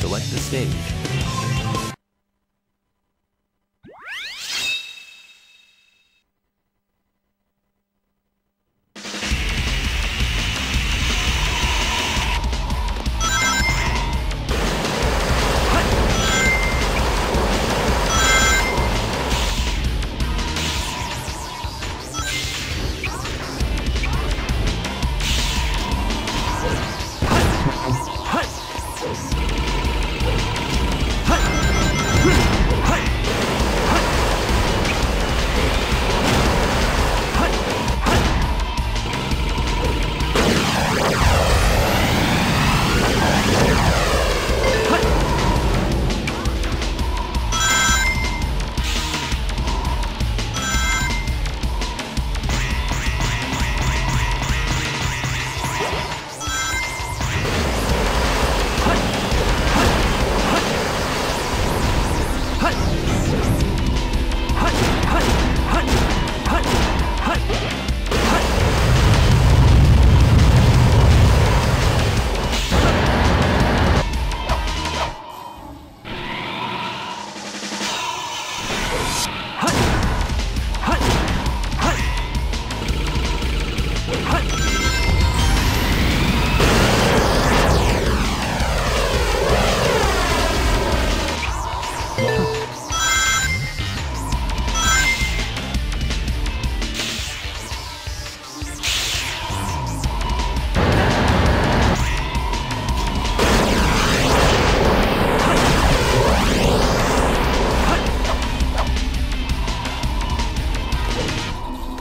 Select the stage.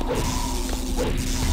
Let's go.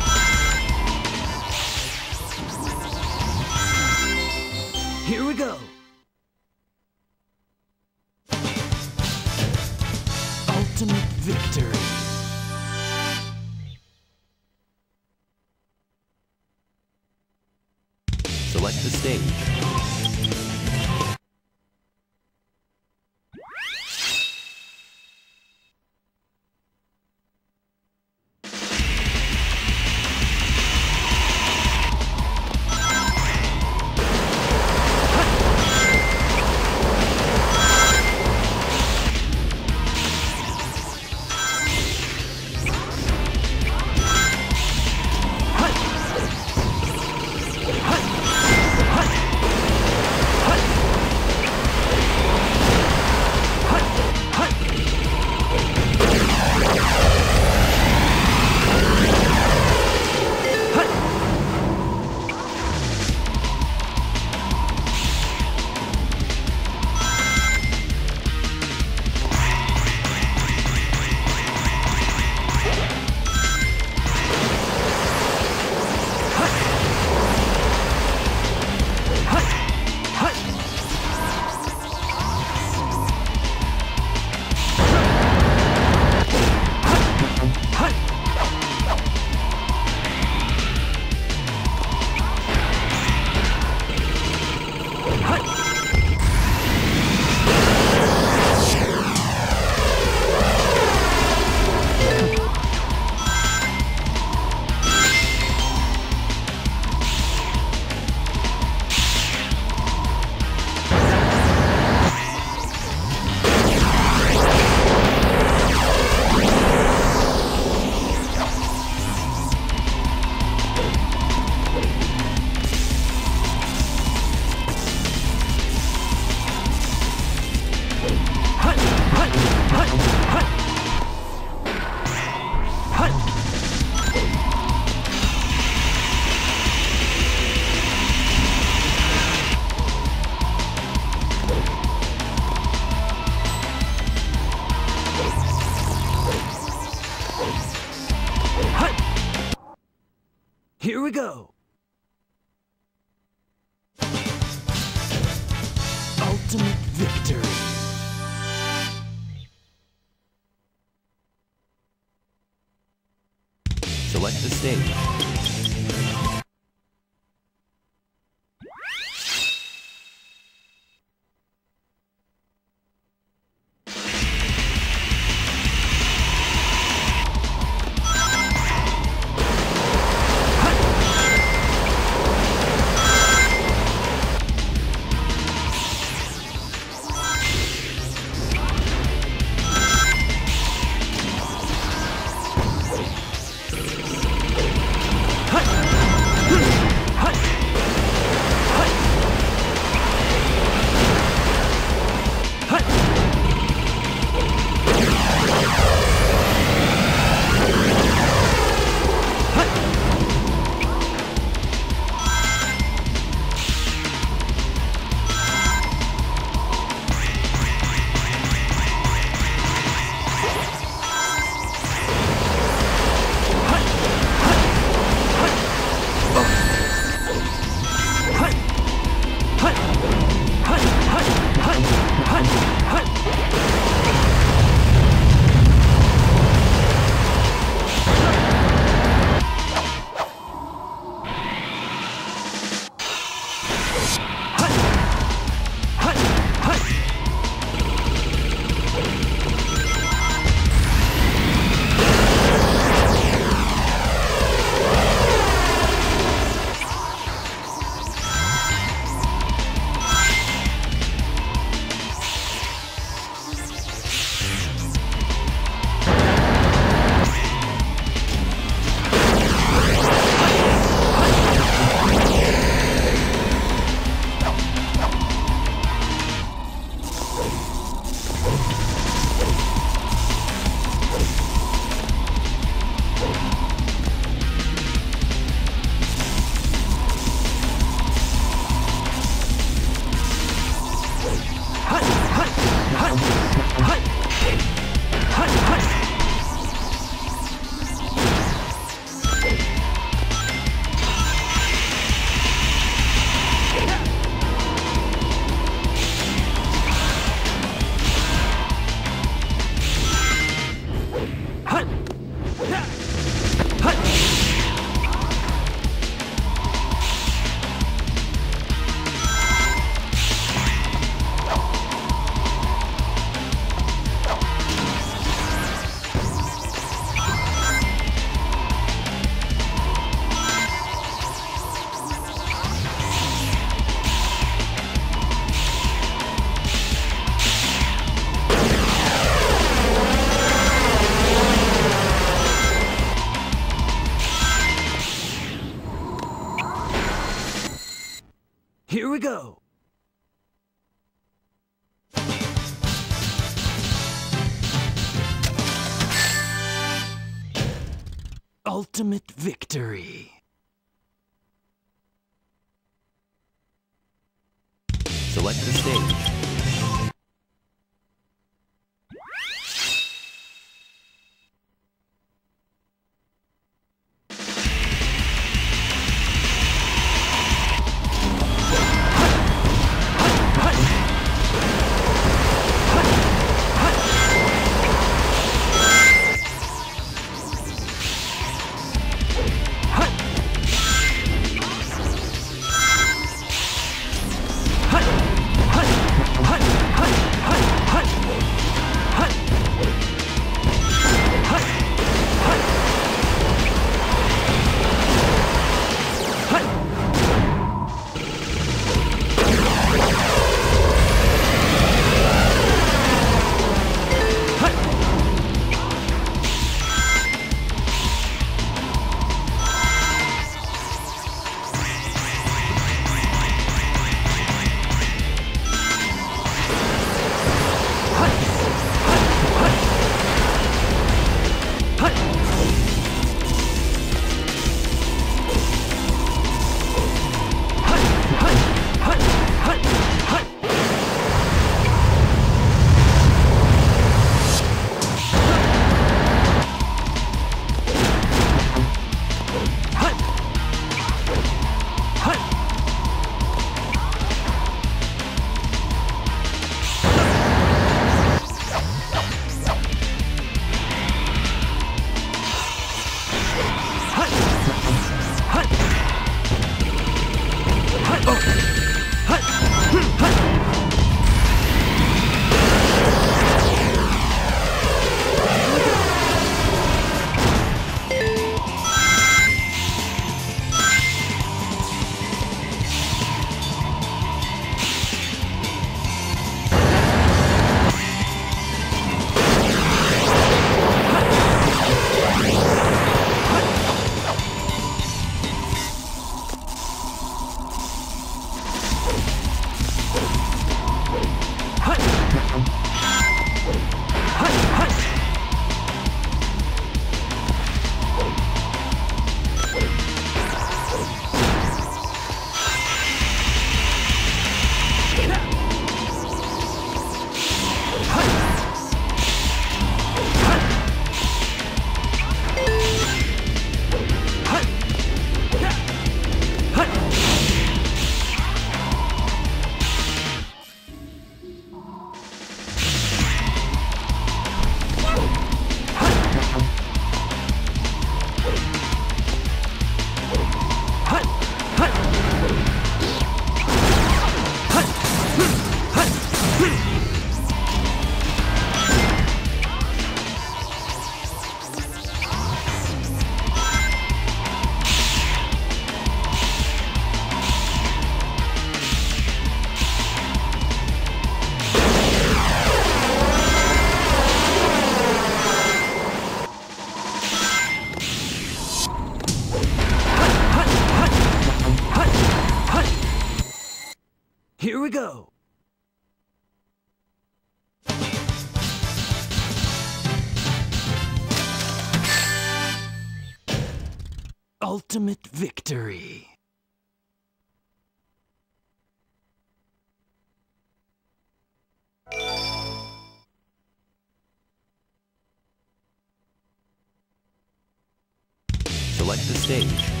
The stage.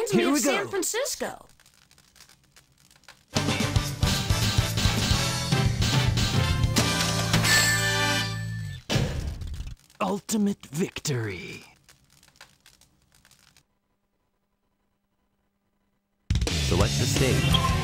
Fog reminds me Here of we San go. Francisco. Ultimate victory. Select the stage.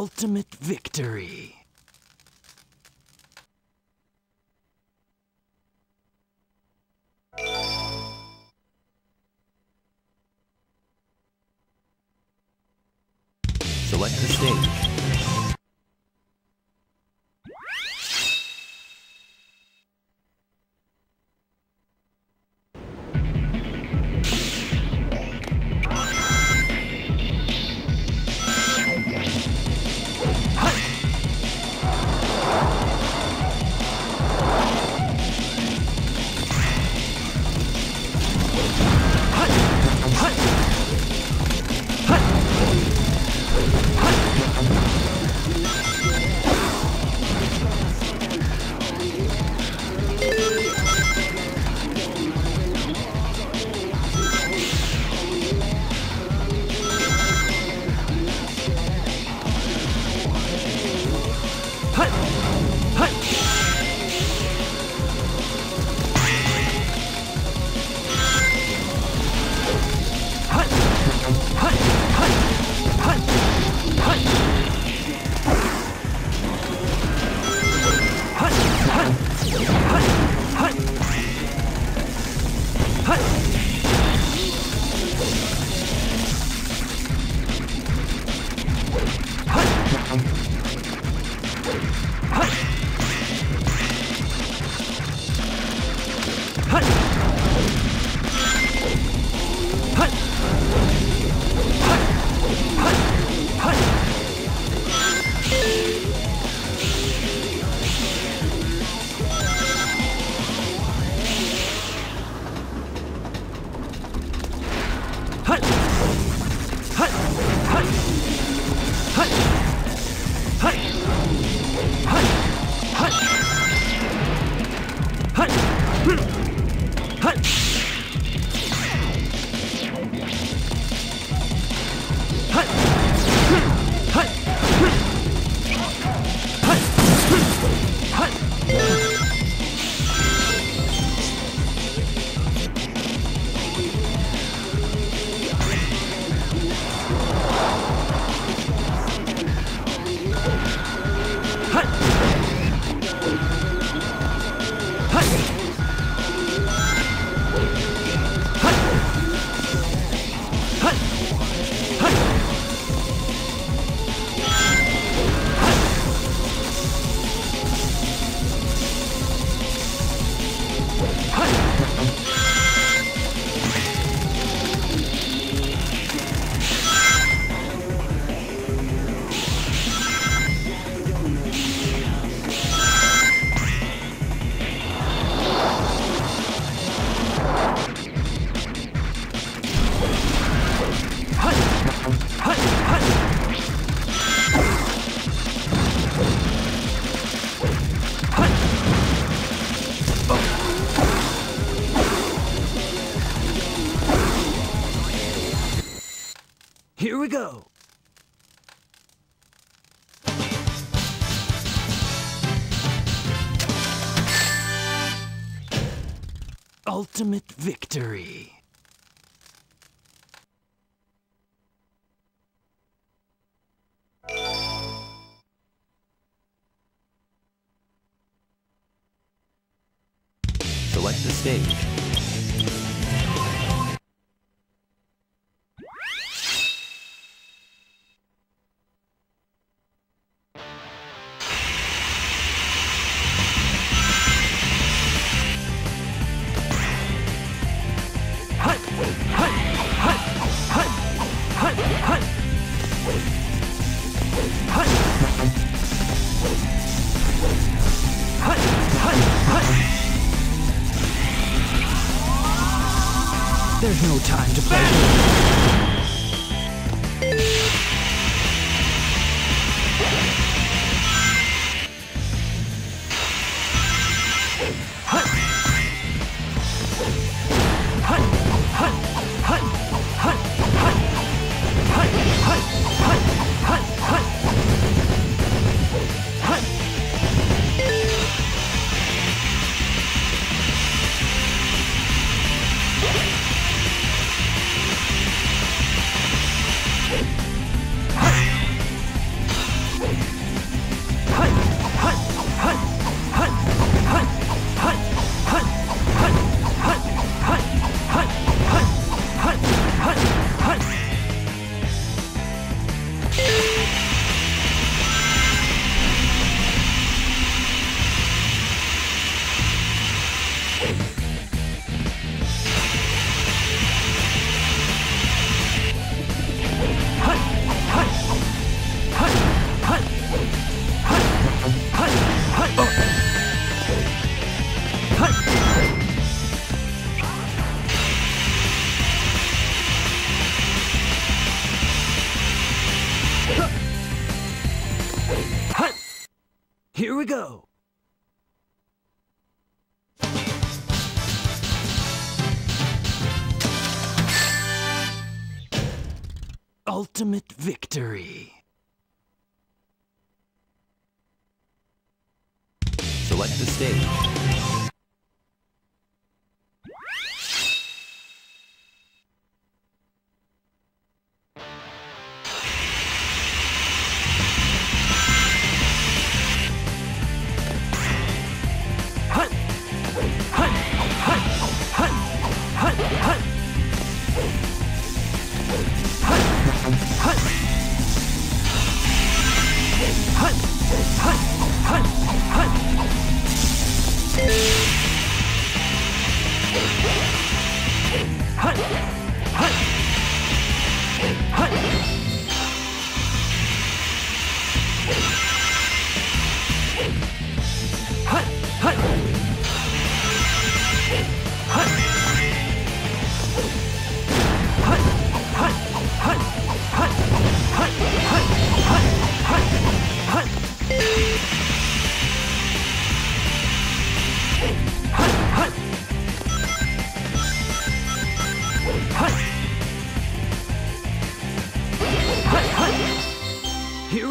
Ultimate victory. Select the stage. The stage. Here we go. Ultimate victory. Select the stage. Here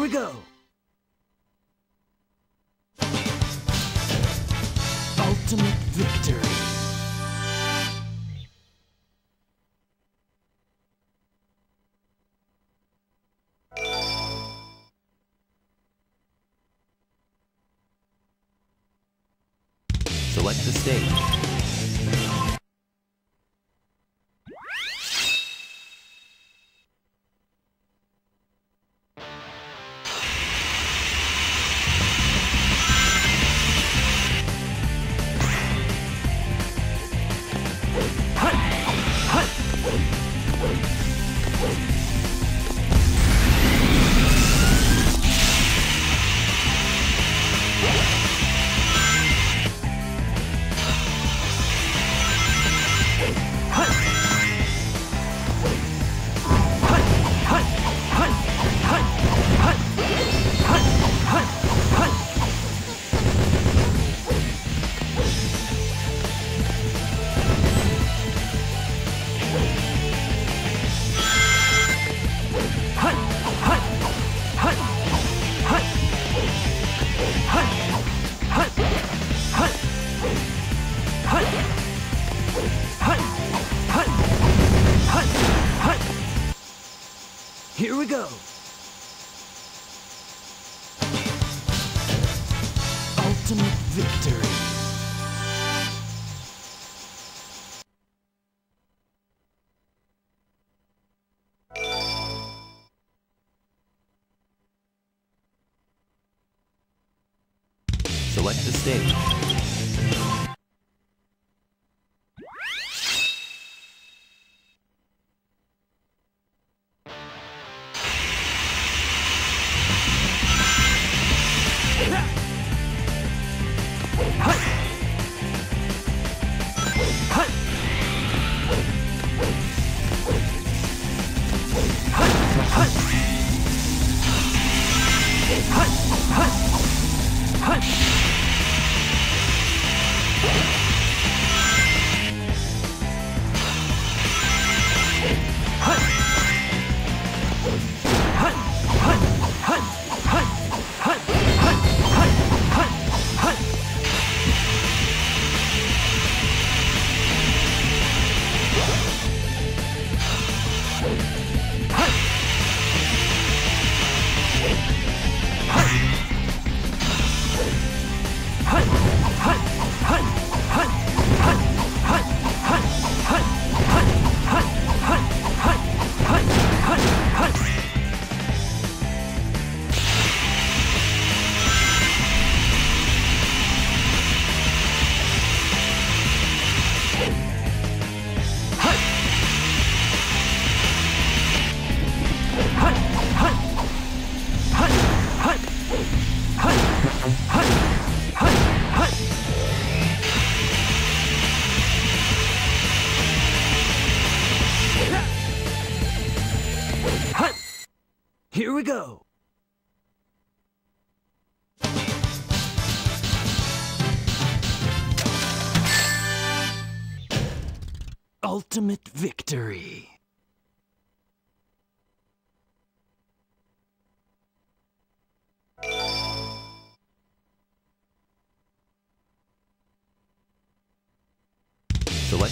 we go. Ultimate victory. Select the stage.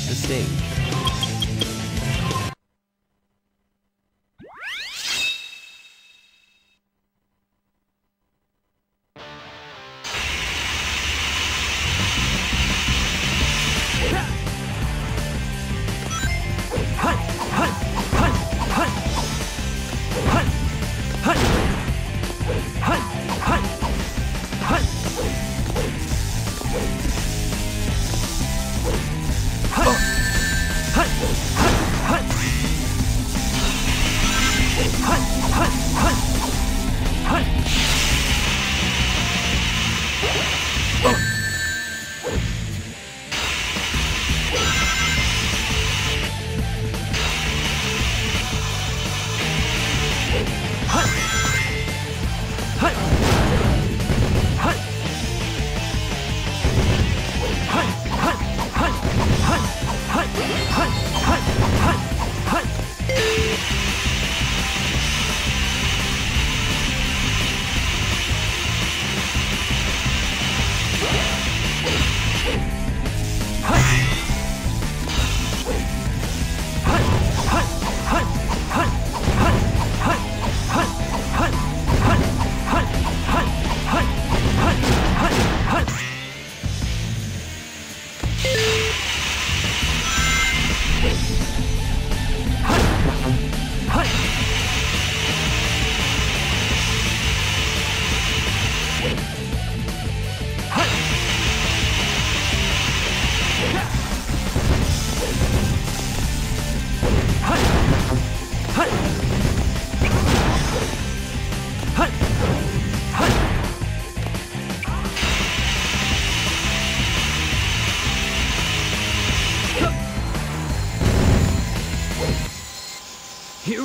The stage.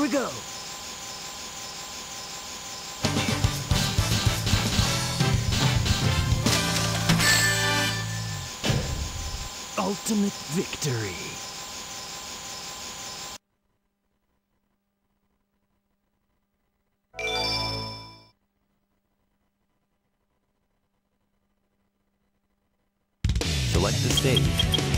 We go. Ultimate victory. Select the stage.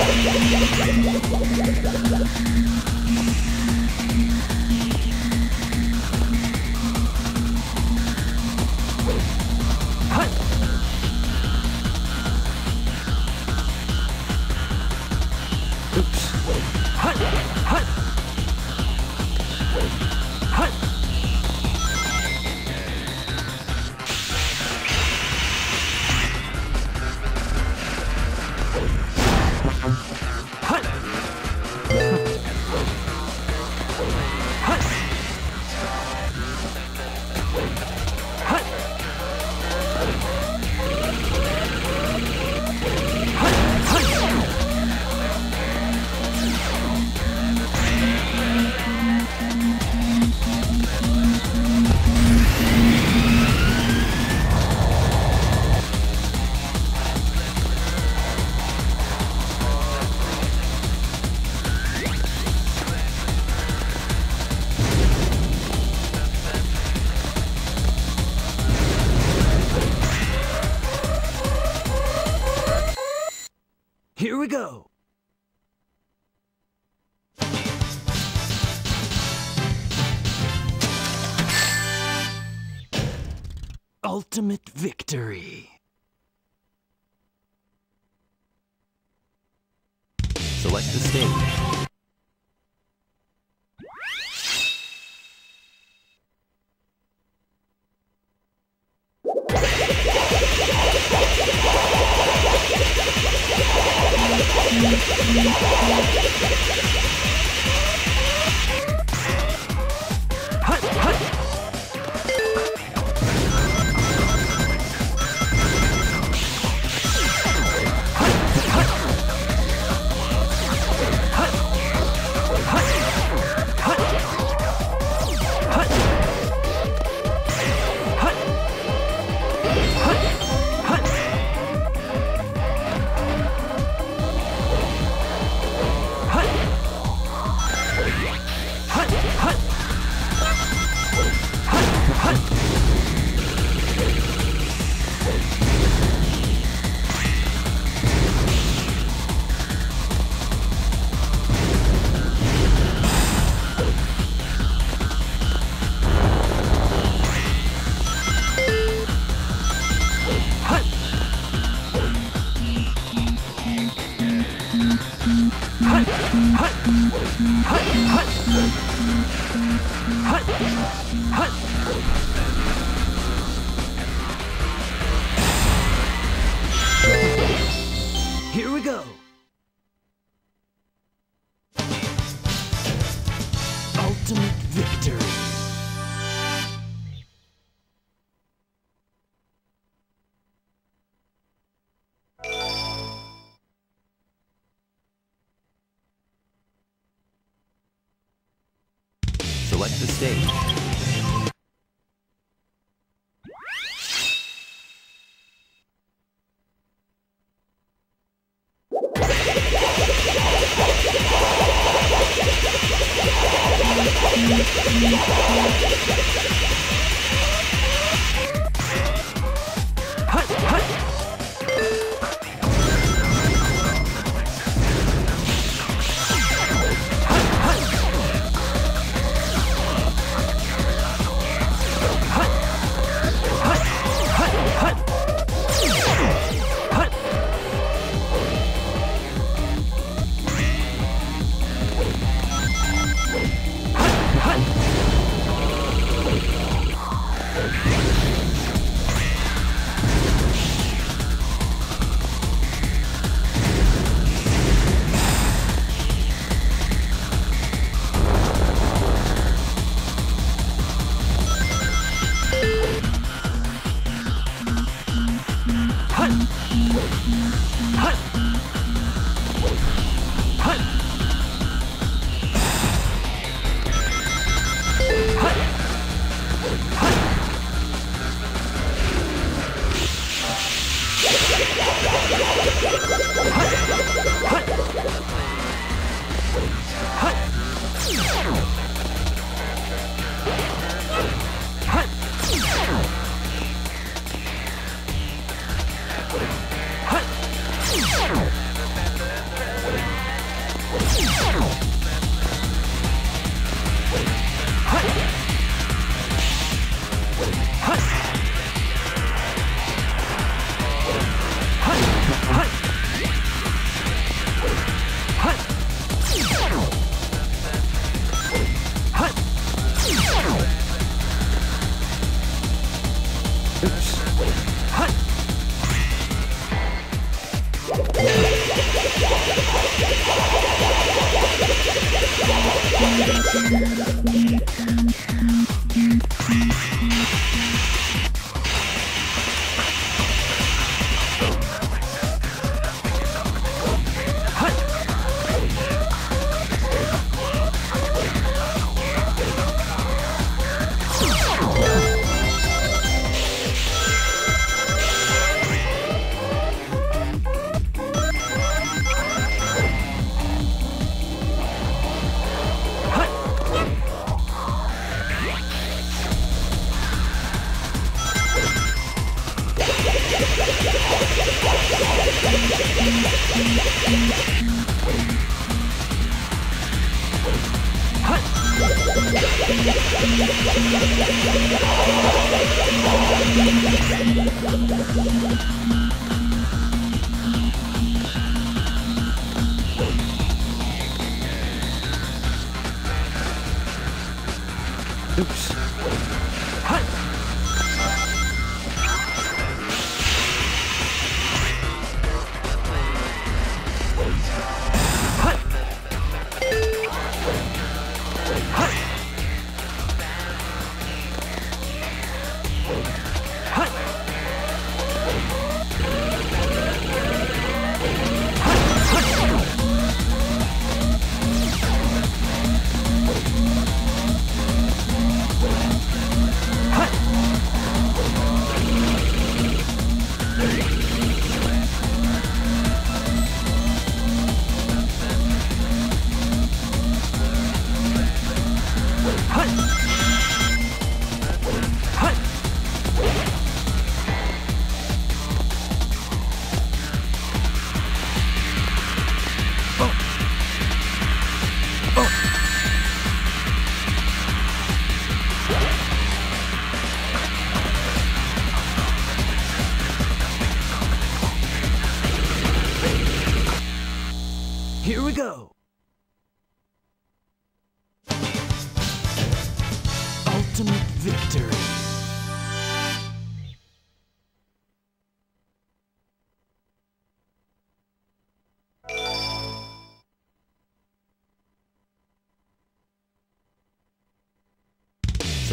Let's go.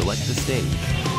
Select the stage.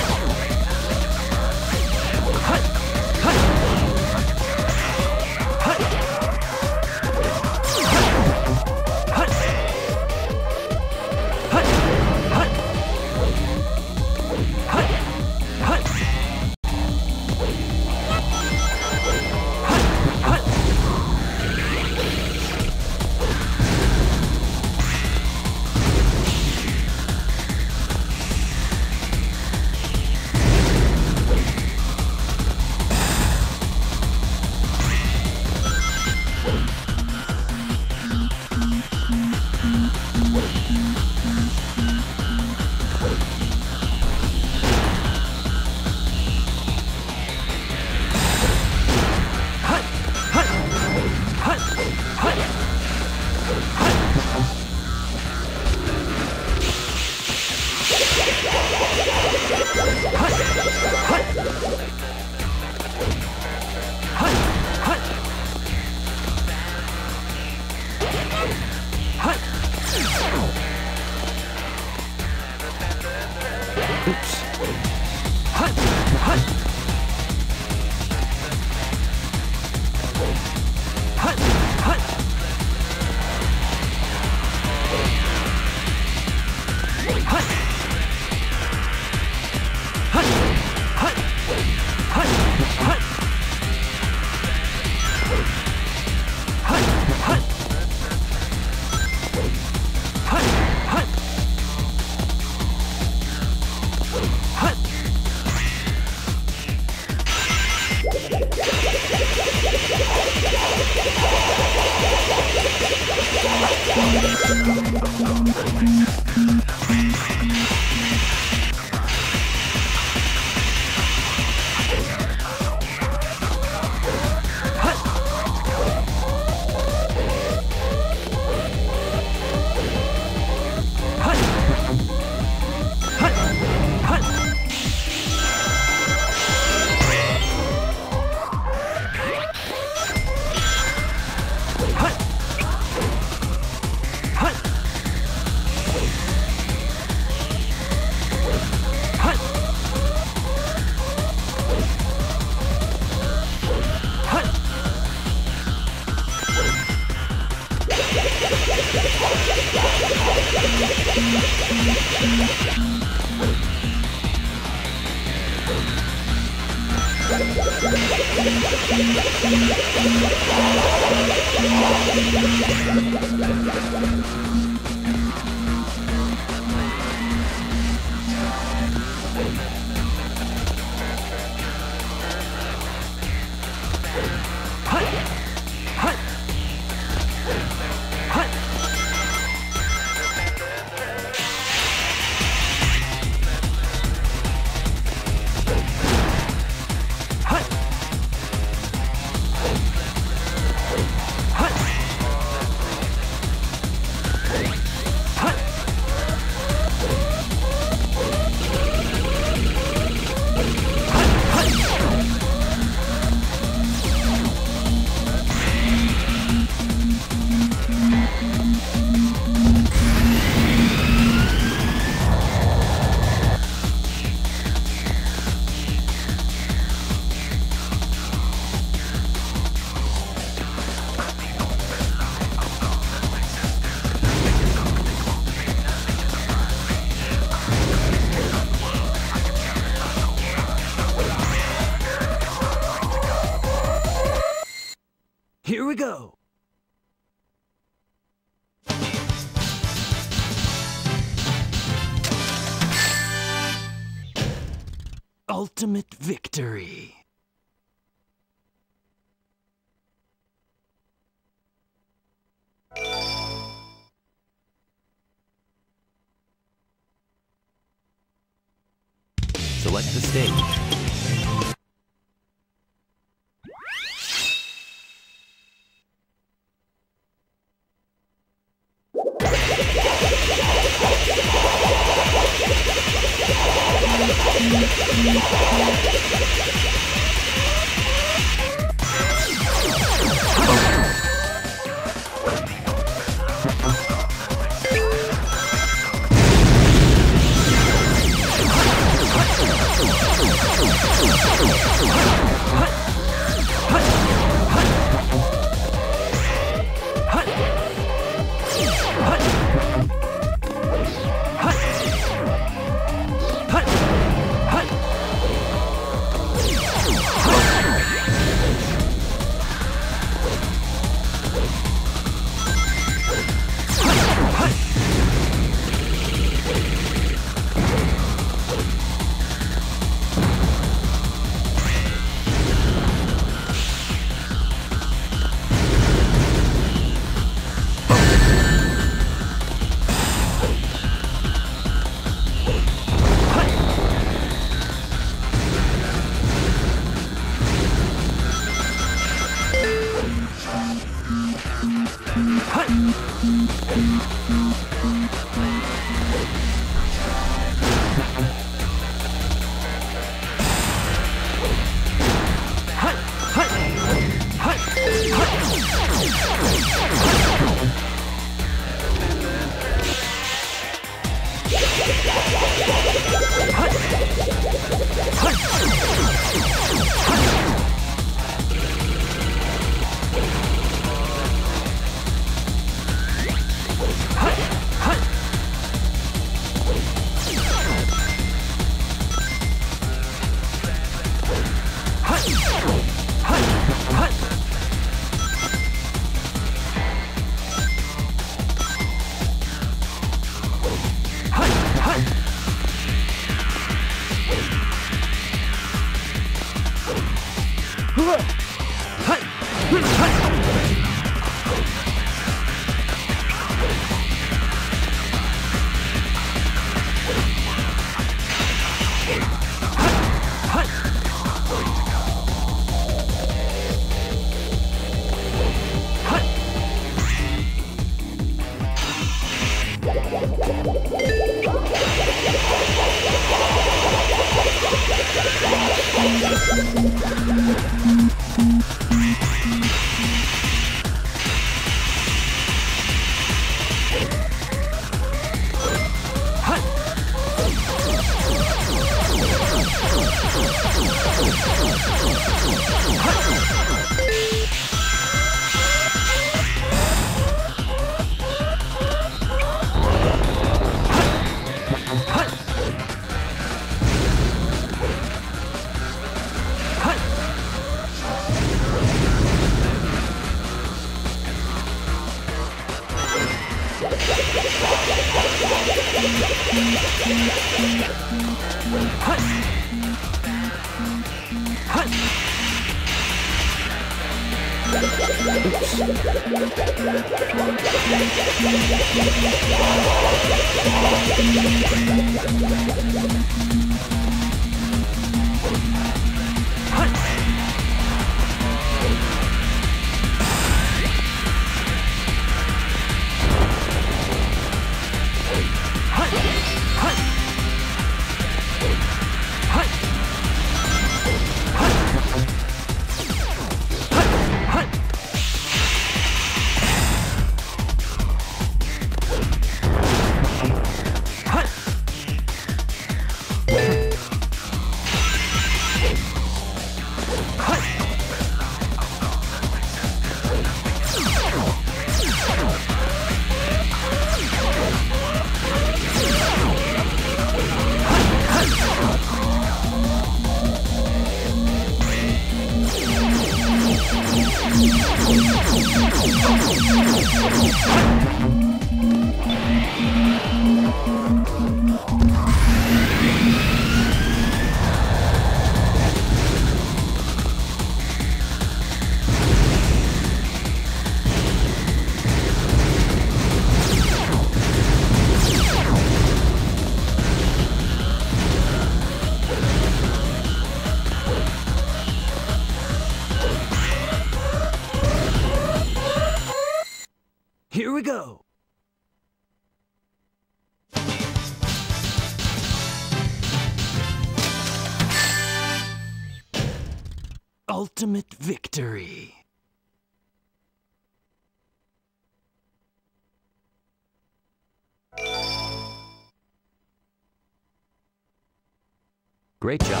Great job.